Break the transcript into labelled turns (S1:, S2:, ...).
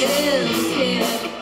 S1: still scared.